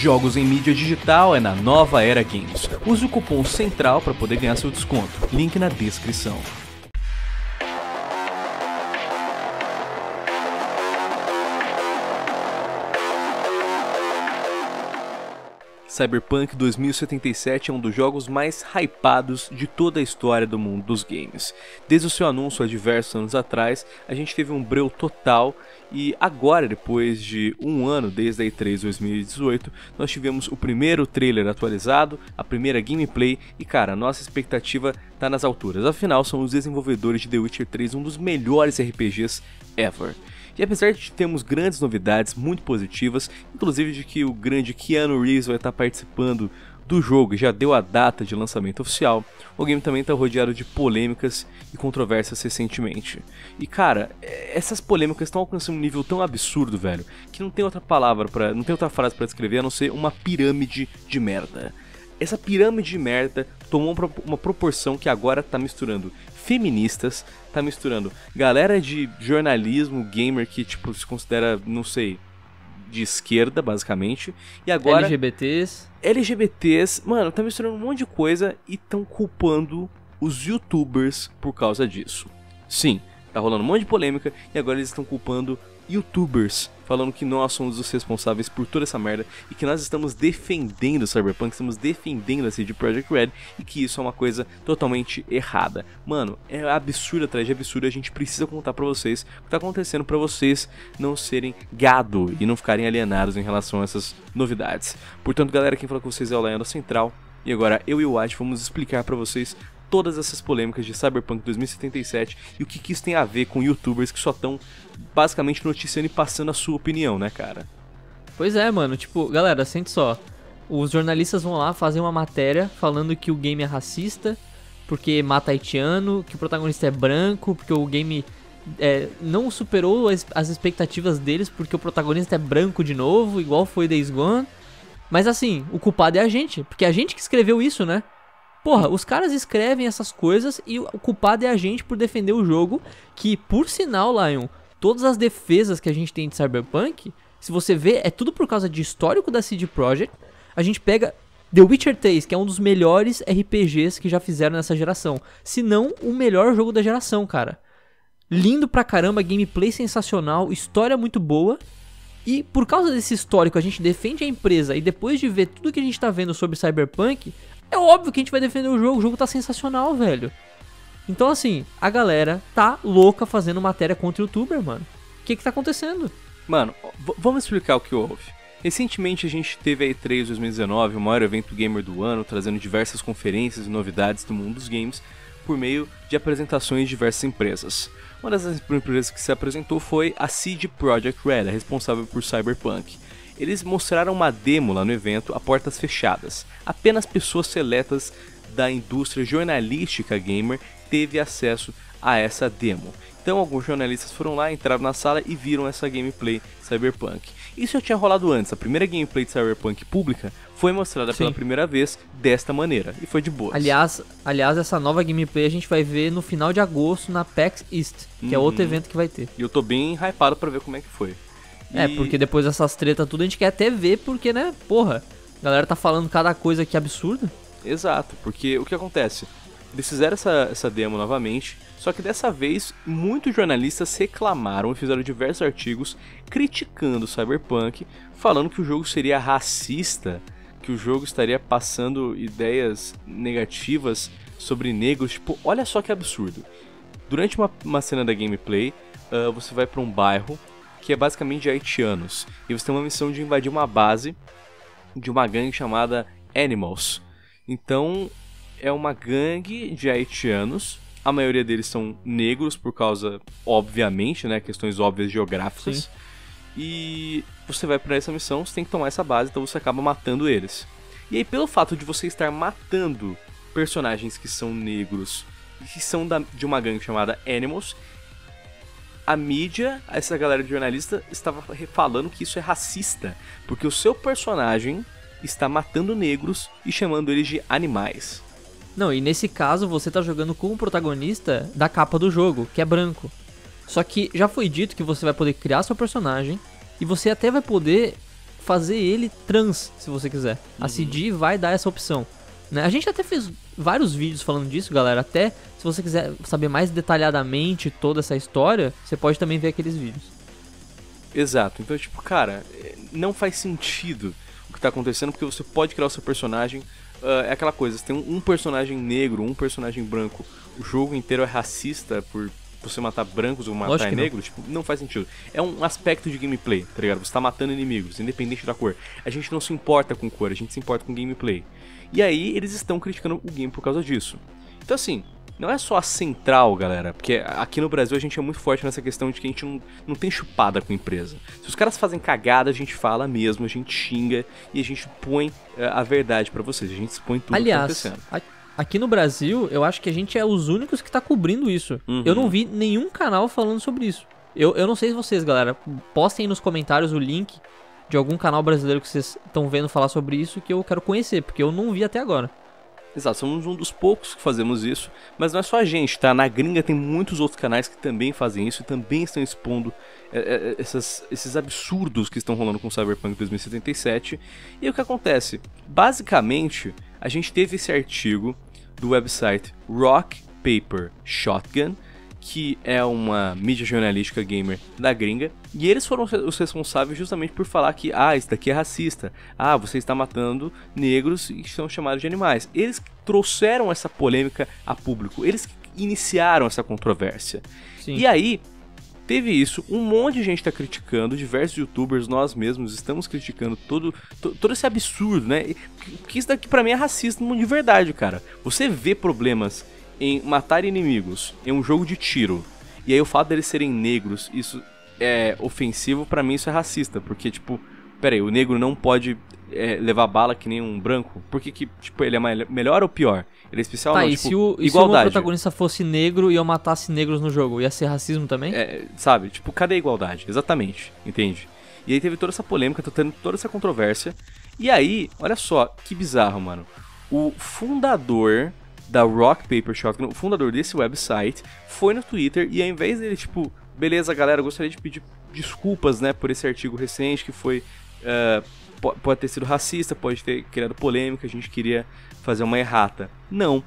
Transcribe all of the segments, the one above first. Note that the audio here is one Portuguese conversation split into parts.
Jogos em mídia digital é na Nova Era Games. Use o cupom CENTRAL para poder ganhar seu desconto. Link na descrição. Cyberpunk 2077 é um dos jogos mais hypados de toda a história do mundo dos games. Desde o seu anúncio há diversos anos atrás, a gente teve um breu total e agora, depois de um ano desde a E3 2018, nós tivemos o primeiro trailer atualizado, a primeira gameplay e cara, nossa expectativa está nas alturas. Afinal, são os desenvolvedores de The Witcher 3, um dos melhores RPGs ever. E apesar de termos grandes novidades muito positivas, inclusive de que o grande Keanu Reeves vai estar participando do jogo e já deu a data de lançamento oficial, o game também está rodeado de polêmicas e controvérsias recentemente. E cara, essas polêmicas estão alcançando um nível tão absurdo, velho, que não tem outra palavra para, não tem outra frase para descrever a não ser uma pirâmide de merda. Essa pirâmide de merda tomou uma proporção que agora está misturando feministas, tá misturando galera de jornalismo gamer que tipo se considera, não sei, de esquerda, basicamente. E agora. LGBTs. LGBTs, mano, tá misturando um monte de coisa e estão culpando os youtubers por causa disso. Sim, tá rolando um monte de polêmica e agora eles estão culpando youtubers falando que nós somos os responsáveis por toda essa merda e que nós estamos defendendo o Cyberpunk, estamos defendendo a CD Projekt Red e que isso é uma coisa totalmente errada. Mano, é absurdo atrás de absurdo, a gente precisa contar para vocês o que tá acontecendo para vocês não serem gado e não ficarem alienados em relação a essas novidades. Portanto, galera, quem falou com vocês é o Leandro Central e agora eu e o White vamos explicar para vocês todas essas polêmicas de Cyberpunk 2077 e o que, que isso tem a ver com youtubers que só estão basicamente noticiando e passando a sua opinião, né, cara? Pois é, mano. Tipo, galera, sente só. Os jornalistas vão lá fazer uma matéria falando que o game é racista, porque mata haitiano, que o protagonista é branco, porque o game é, não superou as, as, expectativas deles, porque o protagonista é branco de novo, igual foi Days Gone. Mas assim, o culpado é a gente, porque é a gente que escreveu isso, né? Porra, os caras escrevem essas coisas e o culpado é a gente por defender o jogo, que por sinal, Lion, todas as defesas que a gente tem de Cyberpunk, se você vê, é tudo por causa de histórico da CD Projekt. A gente pega The Witcher 3, que é um dos melhores RPGs que já fizeram nessa geração, se não o melhor jogo da geração, cara. Lindo pra caramba, gameplay sensacional, história muito boa. E por causa desse histórico, a gente defende a empresa e depois de ver tudo que a gente tá vendo sobre Cyberpunk, é óbvio que a gente vai defender o jogo, o jogo tá sensacional, velho. Então, assim, a galera tá louca fazendo matéria contra o youtuber, mano. O que que tá acontecendo? Mano, vamos explicar o que houve. Recentemente a gente teve a E3 2019, o maior evento gamer do ano, trazendo diversas conferências e novidades do mundo dos games por meio de apresentações de diversas empresas. Uma das empresas que se apresentou foi a CD Projekt Red, responsável por Cyberpunk. Eles mostraram uma demo lá no evento a portas fechadas. Apenas pessoas seletas da indústria jornalística gamer teve acesso a essa demo. Então alguns jornalistas foram lá, entraram na sala e viram essa gameplay Cyberpunk. Isso já tinha rolado antes, a primeira gameplay de Cyberpunk pública foi mostrada Sim. pela primeira vez desta maneira e foi de boa. Aliás, aliás, essa nova gameplay a gente vai ver no final de agosto na PAX East, que uhum. é outro evento que vai ter. E eu tô bem hypado para ver como é que foi. É, porque depois dessas tretas tudo a gente quer até ver, porque, né, porra, a galera tá falando cada coisa que absurda. Exato, porque o que acontece? Eles fizeram essa, essa demo novamente, só que dessa vez muitos jornalistas reclamaram e fizeram diversos artigos criticando o Cyberpunk, falando que o jogo seria racista, que o jogo estaria passando ideias negativas sobre negros. Tipo, olha só que absurdo. Durante uma, uma cena da gameplay, uh, você vai para um bairro que é basicamente de haitianos. E você tem uma missão de invadir uma base de uma gangue chamada Animals. Então, é uma gangue de haitianos. A maioria deles são negros por causa, obviamente, né, questões óbvias geográficas. Sim. E você vai para essa missão, você tem que tomar essa base, então você acaba matando eles. E aí, pelo fato de você estar matando personagens que são negros e que são da, de uma gangue chamada Animals, a mídia, essa galera de jornalista, estava falando que isso é racista, porque o seu personagem está matando negros e chamando eles de animais. Não, e nesse caso você está jogando com o protagonista da capa do jogo, que é branco. Só que já foi dito que você vai poder criar seu personagem e você até vai poder fazer ele trans, se você quiser. A CD vai dar essa opção. Né? A gente até fez vários vídeos falando disso, galera. Até se você quiser saber mais detalhadamente toda essa história, você pode também ver aqueles vídeos. Exato. Então, tipo, cara, é, não faz sentido o que tá acontecendo, porque você pode criar o seu personagem. Uh, é aquela coisa, você tem um, um, personagem negro, um personagem branco. O jogo inteiro é racista por você matar brancos ou matar negros, tipo, não faz sentido. É um aspecto de gameplay, tá ligado? Você tá matando inimigos, independente da cor. A gente não se importa com cor, a gente se importa com gameplay. E aí eles estão criticando o game por causa disso. Então assim, não é só a central, galera, porque aqui no Brasil a gente é muito forte nessa questão de que a gente não, não tem chupada com a empresa. Se os caras fazem cagada, a gente fala mesmo, a gente xinga e a gente põe uh, a verdade para vocês, a gente expõe tudo Aliás, que tá acontecendo. Aqui no Brasil, eu acho que a gente é os únicos que tá cobrindo isso. Uhum. Eu não vi nenhum canal falando sobre isso. Eu, eu não sei se vocês, galera, postem aí nos comentários o link de algum canal brasileiro que vocês estão vendo falar sobre isso que eu quero conhecer, porque eu não vi até agora. Exato, somos um dos poucos que fazemos isso, mas não é só a gente, tá? Na gringa tem muitos outros canais que também fazem isso e também estão expondo é, é, essas, esses absurdos que estão rolando com Cyberpunk 2077. E o que acontece? Basicamente, a gente teve esse artigo do website Rock Paper Shotgun, que é uma mídia jornalística gamer da gringa, e eles foram os responsáveis justamente por falar que, ah, isso daqui é racista, ah, você está matando negros e são chamados de animais. Eles trouxeram essa polêmica a público, eles iniciaram essa controvérsia. Sim. E aí, teve isso, um monte de gente está criticando, diversos youtubers, nós mesmos estamos criticando todo, todo, esse absurdo, né? Porque isso daqui para mim é racismo de verdade, cara. Você vê problemas em matar inimigos em um jogo de tiro, e aí o fato deles serem negros, isso é ofensivo, para mim isso é racista, porque, tipo, pera aí, o negro não pode é, levar bala que nem um branco? Por que, que tipo, ele é melhor ou pior? Ele é especial tá, não? E, tipo, se o, e igualdade. se o protagonista fosse negro e eu matasse negros no jogo, ia ser racismo também? É, sabe, tipo, cadê a igualdade? Exatamente, entende? E aí teve toda essa polêmica, tô tendo toda essa controvérsia. E aí, olha só, que bizarro, mano. O fundador da Rock Paper Shotgun, o fundador desse website, foi no Twitter e ao invés dele, tipo, beleza, galera, gostaria de pedir desculpas, né, por esse artigo recente que foi. Uh, pode ter sido racista, pode ter criado polêmica, a gente queria fazer uma errata. Não.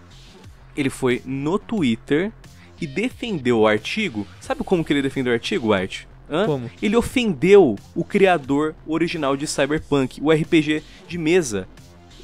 Ele foi no Twitter e defendeu o artigo. Sabe como que ele defendeu o artigo, White? Hã? Como? Ele ofendeu o criador original de Cyberpunk, o RPG de mesa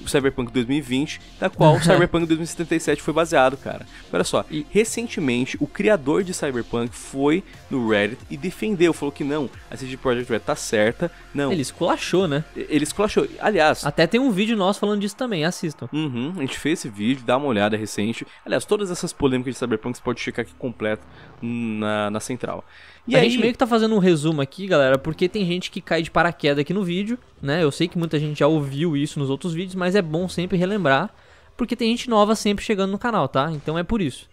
o Cyberpunk 2020, da qual o Cyberpunk 2077 foi baseado, cara. Olha só, e recentemente o criador de Cyberpunk foi no Reddit e defendeu, falou que não, a CD Projekt Red tá certa, não. Ele esculachou, né? Ele esculachou. Aliás... Até tem um vídeo nosso falando disso também, assistam. Uhum, a gente fez esse vídeo, dá uma olhada recente. Aliás, todas essas polêmicas de Cyberpunk você pode checar aqui completo na, na central. E a aí... gente meio que tá fazendo um resumo aqui, galera, porque tem gente que cai de paraquedas aqui no vídeo, né? Eu sei que muita gente já ouviu isso nos outros vídeos, mas é bom sempre relembrar, porque tem gente nova sempre chegando no canal, tá? Então é por isso.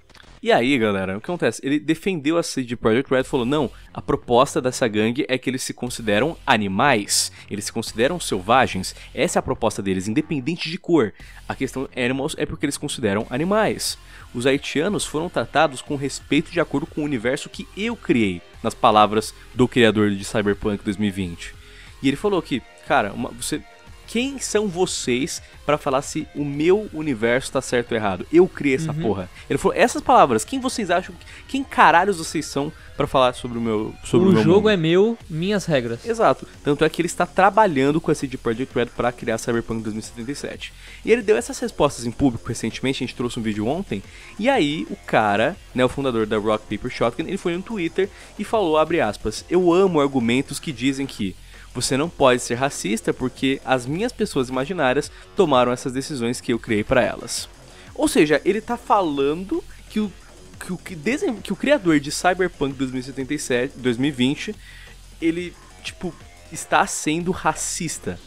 E aí, galera, o que acontece? Ele defendeu a CD Projekt Red falou: não, a proposta dessa gangue é que eles se consideram animais, eles se consideram selvagens. Essa é a proposta deles, independente de cor. A questão animals é porque eles consideram animais. Os haitianos foram tratados com respeito de acordo com o universo que eu criei, nas palavras do criador de Cyberpunk 2020. E ele falou que, cara, uma, você quem são vocês para falar se o meu universo tá certo ou errado? Eu criei essa uhum. porra. Ele falou essas palavras. Quem vocês acham? Quem caralhos vocês são para falar sobre o meu sobre o, o meu jogo mundo? é meu, minhas regras. Exato. Tanto é que ele está trabalhando com a CD Projekt Red para criar Cyberpunk 2077. E ele deu essas respostas em público recentemente, a gente trouxe um vídeo ontem. E aí o cara, né, o fundador da Rock Paper Shotgun, ele foi no Twitter e falou abre aspas: "Eu amo argumentos que dizem que você não pode ser racista porque as minhas pessoas imaginárias tomaram essas decisões que eu criei para elas. Ou seja, ele tá falando que o, que o, que, que o criador de Cyberpunk 2077, 2020, ele, tipo, está sendo racista.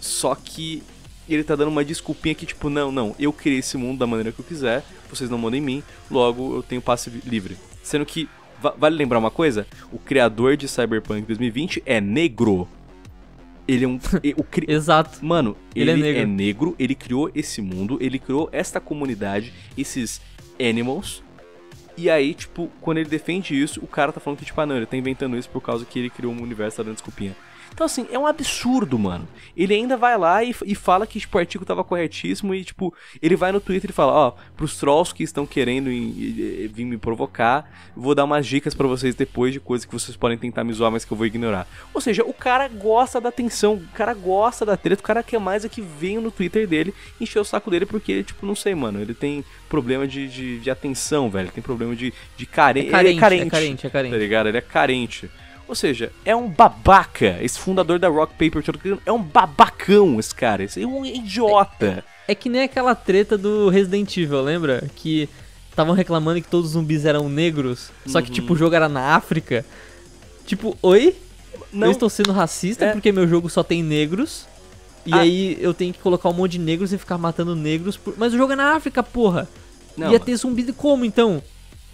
Só que ele tá dando uma desculpinha que, tipo, não, não, eu criei esse mundo da maneira que eu quiser, vocês não mandam em mim, logo eu tenho passe livre. Sendo que, vale lembrar uma coisa? O criador de Cyberpunk 2020 é negro. Ele é um. o cri... Exato. Mano, ele, ele é, negro. é, negro. ele criou esse mundo, ele criou esta comunidade, esses animals. E aí, tipo, quando ele defende isso, o cara tá falando que, tipo, ah, não, ele tá inventando isso por causa que ele criou um universo, tá dando desculpinha. Então, assim, é um absurdo, mano. Ele ainda vai lá e, e fala que tipo, o artigo tava corretíssimo e, tipo, ele vai no Twitter e fala: Ó, pros trolls que estão querendo vir me provocar, vou dar umas dicas para vocês depois de coisas que vocês podem tentar me zoar, mas que eu vou ignorar. Ou seja, o cara gosta da atenção, o cara gosta da treta, o cara quer mais é que venha no Twitter dele encher o saco dele porque, tipo, não sei, mano, ele tem problema de, de, de atenção, velho, tem problema de, de care... é carente. Ele é carente, é carente, é carente. Tá ligado? Ele é carente. Ou seja, é um babaca. Esse fundador da Rock Paper Shotgun é um babacão, esse cara. Esse é um idiota. É, é que nem aquela treta do Resident Evil, lembra? Que estavam reclamando que todos os zumbis eram negros, só que, tipo, o jogo era na África. Tipo, oi? Não. Eu estou sendo racista é. porque meu jogo só tem negros. E ah. aí eu tenho que colocar um monte de negros e ficar matando negros. Por... Mas o jogo é na África, porra. Não, Ia ter zumbi como então?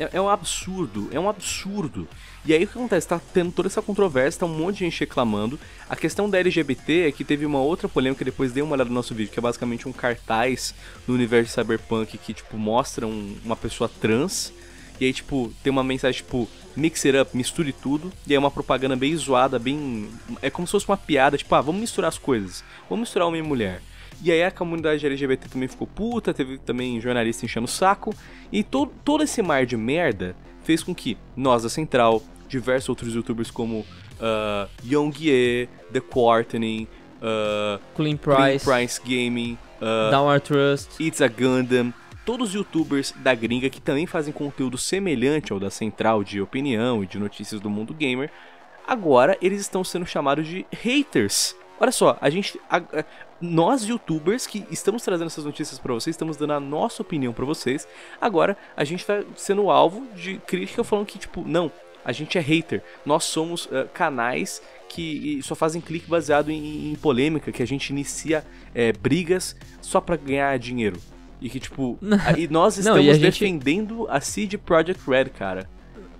É, é, um absurdo, é um absurdo. E aí o que acontece? Tá tendo toda essa controvérsia, tá um monte de gente reclamando. A questão da LGBT é que teve uma outra polêmica, depois dei uma olhada no nosso vídeo, que é basicamente um cartaz no universo cyberpunk que, tipo, mostra um, uma pessoa trans. E aí, tipo, tem uma mensagem, tipo, mix it up, misture tudo. E aí uma propaganda bem zoada, bem... É como se fosse uma piada, tipo, ah, vamos misturar as coisas. Vamos misturar homem e mulher. E aí a comunidade LGBT também ficou puta, teve também jornalista enchendo o saco. E to todo esse mar de merda fez com que nós da Central, diversos outros youtubers como uh, Young The Quartening, uh, Clean Price, Clean Price Gaming, uh, Downward Trust, It's a Gundam, todos os youtubers da gringa que também fazem conteúdo semelhante ao da Central de opinião e de notícias do mundo gamer, agora eles estão sendo chamados de haters. Olha só, a gente. A, a, nós, youtubers, que estamos trazendo essas notícias para vocês, estamos dando a nossa opinião para vocês. Agora, a gente tá sendo alvo de crítica falando que, tipo, não, a gente é hater. Nós somos uh, canais que só fazem clique baseado em, em polêmica, que a gente inicia é, brigas só para ganhar dinheiro. E que, tipo, e nós estamos não, a defendendo gente... a CD Projekt Red, cara.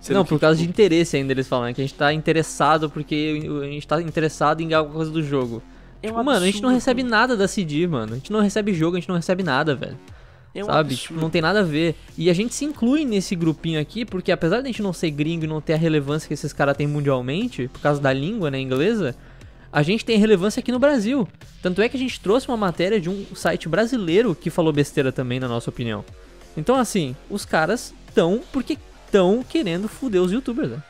Sendo não, que, por causa tipo... de interesse ainda eles falam, né? que a gente tá interessado porque a gente tá interessado em alguma coisa do jogo. É um tipo, mano, a gente não recebe nada da CD, mano. A gente não recebe jogo, a gente não recebe nada, velho. É um sabe? Tipo, não tem nada a ver. E a gente se inclui nesse grupinho aqui, porque apesar de a gente não ser gringo e não ter a relevância que esses caras têm mundialmente, por causa da língua, né, inglesa, a gente tem relevância aqui no Brasil. Tanto é que a gente trouxe uma matéria de um site brasileiro que falou besteira também, na nossa opinião. Então, assim, os caras estão porque estão querendo foder os youtubers, né?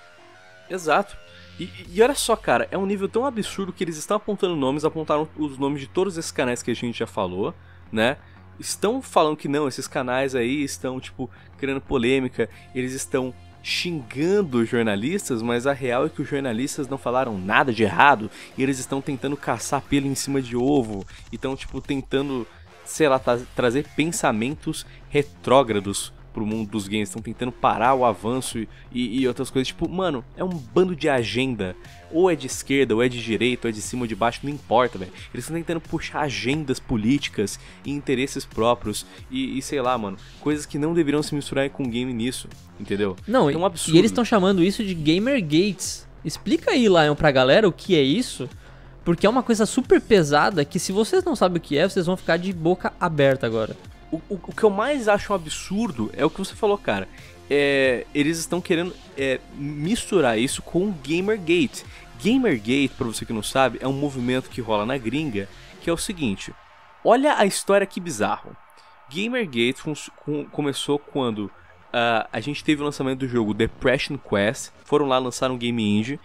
Exato. E, e, olha só, cara, é um nível tão absurdo que eles estão apontando nomes, apontaram os nomes de todos esses canais que a gente já falou, né? Estão falando que não, esses canais aí estão, tipo, criando polêmica, eles estão xingando os jornalistas, mas a real é que os jornalistas não falaram nada de errado e eles estão tentando caçar pelo em cima de ovo e estão, tipo, tentando, sei lá, tra trazer pensamentos retrógrados pro mundo dos games, estão tentando parar o avanço e, e, outras coisas. Tipo, mano, é um bando de agenda. Ou é de esquerda, ou é de direita, ou é de cima ou de baixo, não importa, velho. Eles estão tentando puxar agendas políticas e interesses próprios e, e, sei lá, mano, coisas que não deveriam se misturar com game nisso, entendeu? Não, é um absurdo. E eles estão chamando isso de Gamergates. Explica aí, Lion, pra galera o que é isso. Porque é uma coisa super pesada que se vocês não sabem o que é, vocês vão ficar de boca aberta agora o, o, que eu mais acho um absurdo é o que você falou, cara. É, eles estão querendo é, misturar isso com o Gamergate. Gamergate, para você que não sabe, é um movimento que rola na gringa, que é o seguinte: olha a história que bizarro. Gamergate com, começou quando uh, a gente teve o lançamento do jogo Depression Quest, foram lá lançar um game indie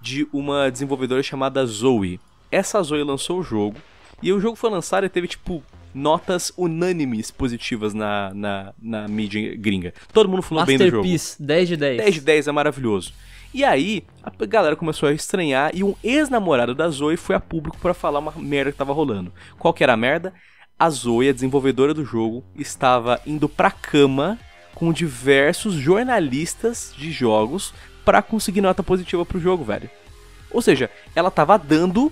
de uma desenvolvedora chamada Zoe. Essa Zoe lançou o jogo e o jogo foi lançado e teve tipo notas unânimes positivas na, na, na mídia gringa. Todo mundo falou bem do jogo. 10 de 10. 10 de 10 é maravilhoso. E aí, a galera começou a estranhar e um ex-namorado da Zoe foi a público para falar uma merda que tava rolando. Qual que era a merda? A Zoe, a desenvolvedora do jogo, estava indo pra cama com diversos jornalistas de jogos para conseguir nota positiva pro jogo, velho. Ou seja, ela tava dando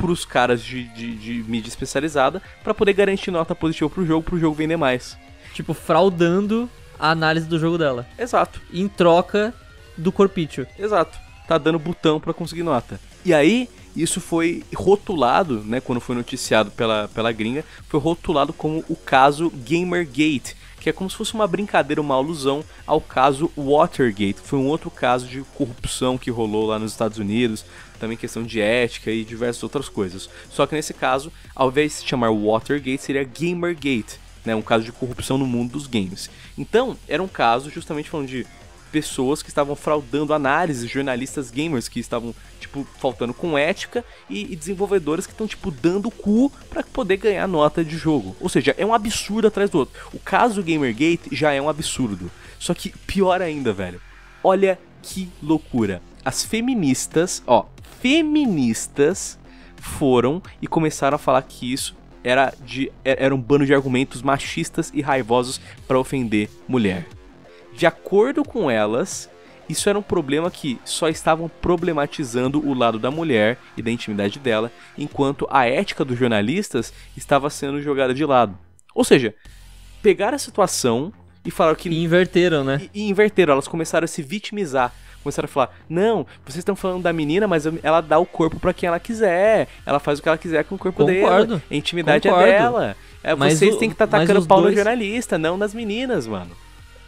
pros caras de, de, de mídia especializada para poder garantir nota positiva pro jogo, pro jogo vender mais. Tipo, fraudando a análise do jogo dela. Exato. Em troca do corpício. Exato. Tá dando botão para conseguir nota. E aí, isso foi rotulado, né, quando foi noticiado pela, pela gringa, foi rotulado como o caso Gamergate, que é como se fosse uma brincadeira, uma alusão ao caso Watergate, foi um outro caso de corrupção que rolou lá nos Estados Unidos, também questão de ética e diversas outras coisas. Só que nesse caso, ao invés de se chamar Watergate, seria Gamergate, né, um caso de corrupção no mundo dos games. Então, era um caso justamente falando de pessoas que estavam fraudando análises, jornalistas gamers que estavam, tipo, faltando com ética e, e desenvolvedores que estão, tipo, dando o cu para poder ganhar nota de jogo. Ou seja, é um absurdo atrás do outro. O caso Gamergate já é um absurdo. Só que pior ainda, velho. Olha que loucura. As feministas, ó, feministas foram e começaram a falar que isso era, de, era um bando de argumentos machistas e raivosos para ofender mulher. De acordo com elas, isso era um problema que só estavam problematizando o lado da mulher e da intimidade dela, enquanto a ética dos jornalistas estava sendo jogada de lado. Ou seja, pegaram a situação e falaram que. E inverteram, né? E, e inverteram, elas começaram a se vitimizar começaram a falar: não, vocês estão falando da menina, mas ela dá o corpo para quem ela quiser. Ela faz o que ela quiser com o corpo Concordo. dela. A intimidade Concordo. é dela. É, vocês o- têm que estar mas tacando os pau dois- no jornalista, não nas meninas, mano.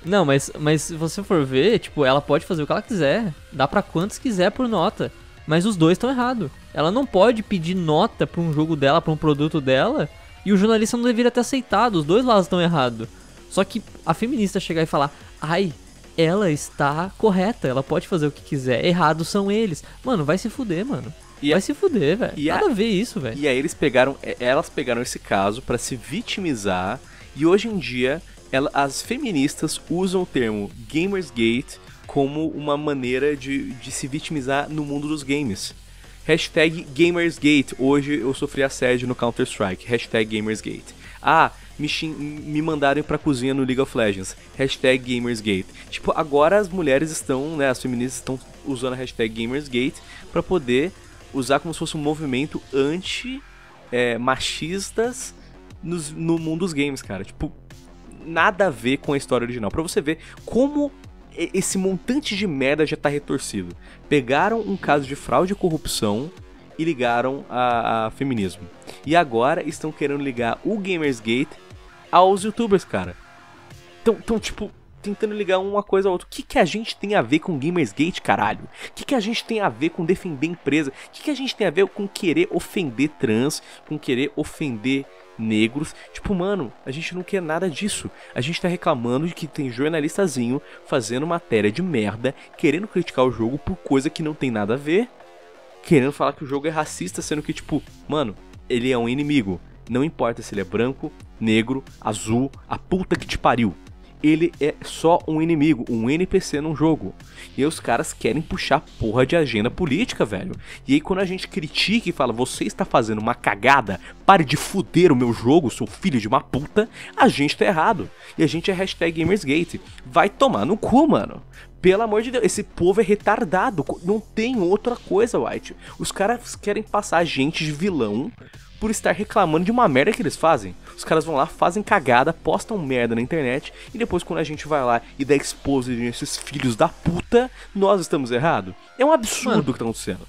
Não, mas, mas se você for ver, tipo, ela pode fazer o que ela quiser. Dá pra quantos quiser por nota. Mas os dois estão errados. Ela não pode pedir nota pra um jogo dela, pra um produto dela, e o jornalista não deveria ter aceitado. Os dois lados estão errados. Só que a feminista chegar e falar, ai, ela está correta, ela pode fazer o que quiser. Errados são eles. Mano, vai se fuder, mano. E vai a- se fuder, velho. a- Nada a ver isso, velho. E aí eles pegaram, é, elas pegaram esse caso pra se vitimizar e hoje em dia ela- as feministas usam o termo Gamersgate como uma maneira de, de se vitimizar no mundo dos games. Hashtag Gamersgate. Hoje eu sofri assédio no Counter-Strike. Hashtag Gamersgate. Ah, me, me mandaram pra cozinha no League of Legends. Hashtag Gamersgate. Tipo, agora as mulheres estão, né, as feministas estão usando a hashtag Gamersgate pra poder usar como se fosse um movimento anti é, machistas nos- no mundo dos games, cara. Tipo, nada a ver com a história original. Pra você ver como esse montante de merda já tá retorcido. Pegaram um caso de fraude e corrupção e ligaram a, a feminismo. E agora estão querendo ligar o Gamersgate aos youtubers, cara. Então, então tipo, tentando ligar uma coisa a outra. O que, que a gente tem a ver com Gamersgate, caralho? O que, que a gente tem a ver com defender empresa? O que, que a gente tem a ver com querer ofender trans, com querer ofender negros? Tipo, mano, a gente não quer nada disso. A gente tá reclamando de que tem jornalistazinho fazendo matéria de merda, querendo criticar o jogo por coisa que não tem nada a ver. Querendo falar que o jogo é racista, sendo que, tipo, mano, ele é um inimigo. Não importa se ele é branco, negro, azul, a puta que te pariu. Ele é só um inimigo, um NPC num jogo. E os caras querem puxar porra de agenda política, velho. E aí quando a gente critica e fala, você está fazendo uma cagada, pare de fuder o meu jogo, seu filho de uma puta, a gente tá errado. E a gente é hashtag Gamersgate. Vai tomar no cu, mano. Pelo amor de Deus, esse povo é retardado. Não tem outra coisa, White. Os caras querem passar a gente de vilão por estar reclamando de uma merda que eles fazem. Os caras vão lá, fazem cagada, postam merda na internet e depois quando a gente vai lá e dá expose nesses filhos da puta, nós estamos errados. É um absurdo Mano. o que tá acontecendo.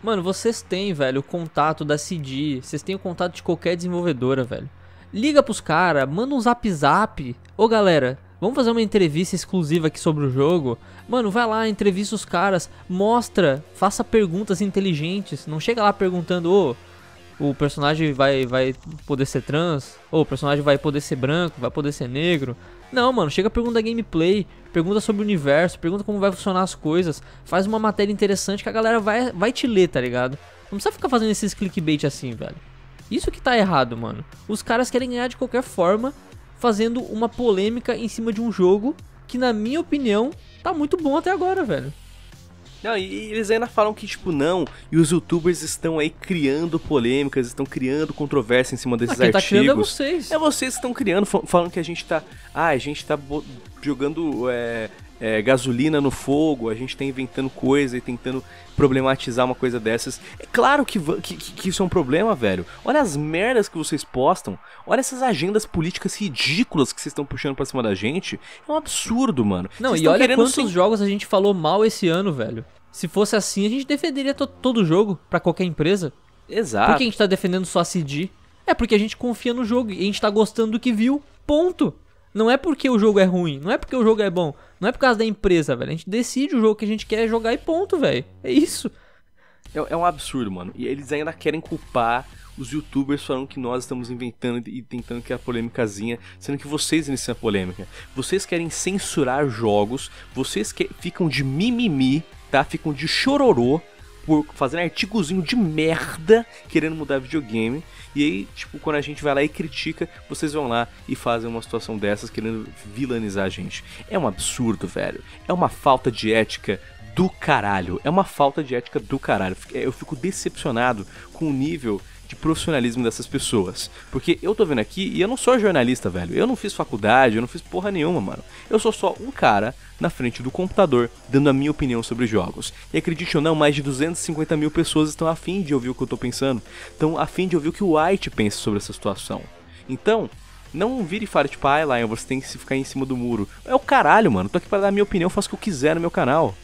Mano, vocês têm, velho, o contato da CD. Vocês têm o contato de qualquer desenvolvedora, velho. Liga pros caras, manda um zap zap. Ô galera, vamos fazer uma entrevista exclusiva aqui sobre o jogo. Mano, vai lá, entrevista os caras, mostra, faça perguntas inteligentes. Não chega lá perguntando, ô, o personagem vai, vai poder ser trans, ou o personagem vai poder ser branco, vai poder ser negro. Não, mano, chega pergunta gameplay, pergunta sobre o universo, pergunta como vai funcionar as coisas, faz uma matéria interessante que a galera vai, vai te ler, tá ligado? Não precisa ficar fazendo esses clickbait assim, velho. Isso que tá errado, mano. Os caras querem ganhar de qualquer forma, fazendo uma polêmica em cima de um jogo que, na minha opinião, tá muito bom até agora, velho. Não, e eles ainda falam que, tipo, não, e os youtubers estão aí criando polêmicas, estão criando controvérsia em cima desses Ah, quem tá criando é artigos. vocês. É vocês que estão criando, fa- falando que a gente tá. Ah, a gente tá jogando é, é, gasolina no fogo, a gente tá inventando coisa e tentando problematizar uma coisa dessas. É claro que, que, que- isso é um problema, velho. Olha as merdas que vocês postam, olha essas agendas políticas ridículas que vocês estão puxando pra cima da gente. É um absurdo, mano. Não, Vocês e olha quantos sim- jogos a gente falou mal esse ano, velho. Se fosse assim, a gente defenderia to- todo jogo pra qualquer empresa. Exato. Por que a gente tá defendendo só a CD? É porque a gente confia no jogo e a gente tá gostando do que viu. Ponto. Não é porque o jogo é ruim, não é porque o jogo é bom, não é por causa da empresa, velho. A gente decide o jogo que a gente quer jogar e ponto, velho. É isso. É, é um absurdo, mano. E eles ainda querem culpar os youtubers falando que nós estamos inventando e tentando criar polêmicazinha, sendo que vocês iniciam a polêmica. Vocês querem censurar jogos, vocês que ficam de mimimi, tá? Ficam de chororô por fazendo artigozinho de merda querendo mudar videogame. E aí, tipo, quando a gente vai lá e critica, vocês vão lá e fazem uma situação dessas querendo vilanizar a gente. É um absurdo, velho. É uma falta de ética do caralho. É uma falta de ética do caralho. Eu fico decepcionado com o nível de profissionalismo dessas pessoas. Porque eu tô vendo aqui e eu não sou jornalista, velho. Eu não fiz faculdade, eu não fiz porra nenhuma, mano. Eu sou só um cara na frente do computador dando a minha opinião sobre jogos. E acredite ou não, mais de 250 mil pessoas estão afim de ouvir o que eu tô pensando. Estão afim de ouvir o que o White pensa sobre essa situação. Então, não vire e fale, tipo, ah, Lion, você tem que ficar em cima do muro. É o caralho, mano. Tô aqui para dar minha opinião, faço o que eu quiser no meu canal.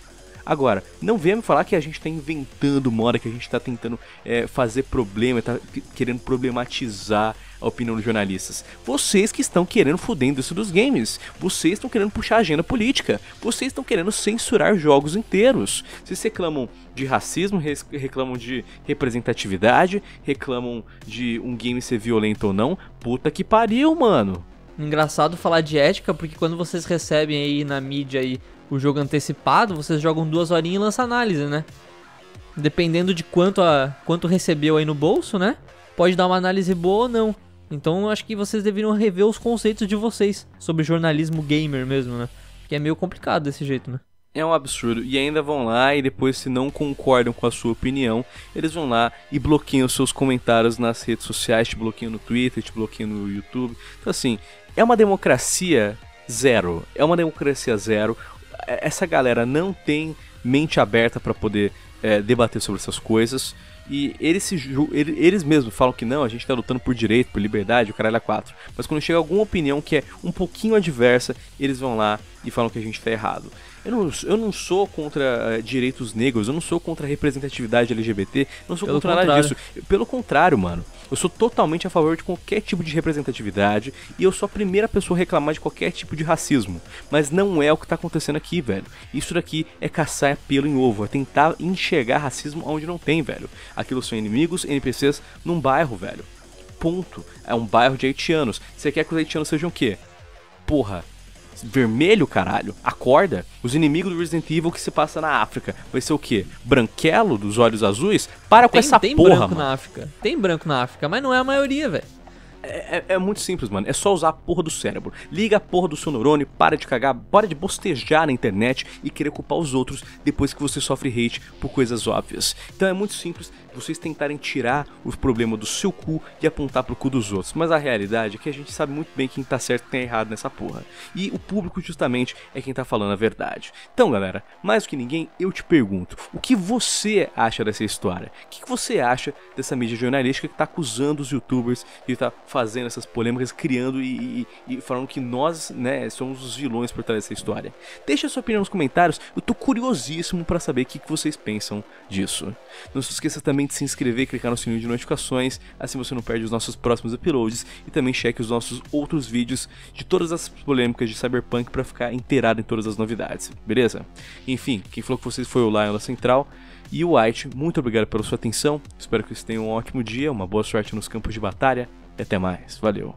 Agora, não venha me falar que a gente está inventando moda, que a gente está tentando é, fazer problema, tá querendo problematizar a opinião dos jornalistas. Vocês que estão querendo fudendo isso dos games. Vocês estão querendo puxar agenda política. Vocês estão querendo censurar jogos inteiros. Vocês reclamam de racismo, reclamam de representatividade, reclamam de um game ser violento ou não. Puta que pariu, mano. Engraçado falar de ética, porque quando vocês recebem aí na mídia aí o jogo antecipado, vocês jogam duas horinhas e lançam análise, né? Dependendo de quanto, a, quanto recebeu aí no bolso, né? Pode dar uma análise boa ou não. Então eu acho que vocês deveriam rever os conceitos de vocês sobre jornalismo gamer mesmo, né? Que é meio complicado desse jeito, né? É um absurdo. E ainda vão lá e depois, se não concordam com a sua opinião, eles vão lá e bloqueiam seus comentários nas redes sociais, te bloqueiam no Twitter, te bloqueiam no YouTube. Então, assim, é uma democracia zero. É uma democracia zero. É, essa galera não tem mente aberta para poder é, debater sobre essas coisas. E eles, se, eles mesmos falam que não, a gente tá lutando por direito, por liberdade, o caralho é quatro. Mas quando chega alguma opinião que é um pouquinho adversa, eles vão lá e falam que a gente tá errado. Eu não, eu não sou contra uh, direitos negros, eu não sou contra a representatividade LGBT, não sou Pelo contra contrário. nada disso. Pelo contrário, mano. Eu sou totalmente a favor de qualquer tipo de representatividade e eu sou a primeira pessoa a reclamar de qualquer tipo de racismo. Mas não é o que tá acontecendo aqui, velho. Isso daqui é caçar pelo em ovo, é tentar enxergar racismo onde não tem, velho. Aquilo são inimigos, NPCs num bairro, velho. Ponto. É um bairro de haitianos. Você quer que os haitianos sejam o quê? Porra, vermelho, caralho. Acorda. Os inimigos do Resident Evil que se passa na África. Vai ser o quê? Branquelo dos olhos azuis? Para com essa tem porra, Tem branco mano. na África. Tem branco na África, mas não é a maioria, velho. É, é, é, muito simples, mano. É só usar a porra do cérebro. Liga a porra do seu neurônio, para de cagar, para de bostejar na internet e querer culpar os outros depois que você sofre hate por coisas óbvias. Então é muito simples vocês tentarem tirar os problemas do seu cu e apontar pro cu dos outros. Mas a realidade é que a gente sabe muito bem quem tá certo e quem tá errado nessa porra. E o público justamente é quem tá falando a verdade. Então, galera, mais do que ninguém, eu te pergunto: o que você acha dessa história? O que você acha dessa mídia jornalística que tá acusando os youtubers e tá fazendo essas polêmicas, criando e, e, e, falando que nós, né, somos os vilões por trás dessa história. Deixa sua opinião nos comentários, eu tô curiosíssimo para saber o que, vocês pensam disso. Não se esqueça também de se inscrever e clicar no sininho de notificações, assim você não perde os nossos próximos uploads e também cheque os nossos outros vídeos de todas as polêmicas de Cyberpunk para ficar inteirado em todas as novidades, beleza? Enfim, quem falou que vocês foi o Lion da Central, e o White, muito obrigado pela sua atenção. Espero que vocês tenham um ótimo dia, uma boa sorte nos campos de batalha até mais. Valeu.